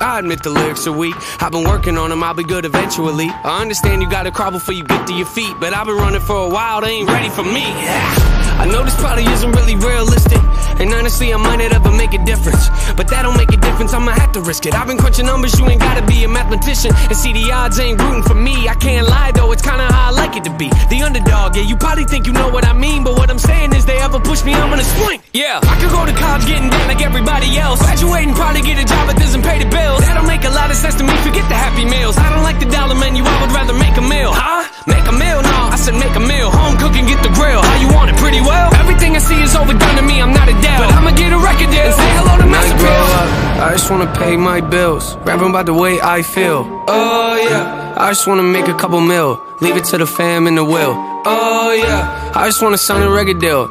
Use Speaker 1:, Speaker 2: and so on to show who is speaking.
Speaker 1: I admit the lyrics are weak. I've been working on them, I'll be good eventually. I understand you gotta crawl before you get to your feet, but I've been running for a while, they ain't ready for me. I know this probably isn't really realistic, and honestly, I might not ever make a difference. But that don't make a difference, I'ma have to risk it. I've been crunching numbers, you ain't gotta be a mathematician. And see, the odds ain't rooting for me. I can't be. The underdog, yeah, you probably think you know what I mean, but what I'm saying is they ever push me, I'm gonna swing. Yeah, I could go to college getting down like everybody else. Graduating, probably get a job that doesn't pay the bills. That'll make a lot of sense to me, forget the happy meals. I don't like the dollar menu, I would rather make a meal. Huh? Make a meal? No, I said make a meal. Home cooking, get the grill. How you want it? Pretty well? Everything I see is overdone to me, I'm not a dad. But I'ma get a record deal and say hello to Master Pills.
Speaker 2: I just wanna pay my bills. Rapping about the way I feel. Oh yeah, I just wanna make a couple mil. Leave it to the fam and the will. Oh yeah, I just wanna sign a record deal.